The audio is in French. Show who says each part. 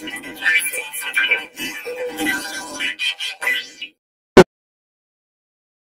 Speaker 1: Thank you.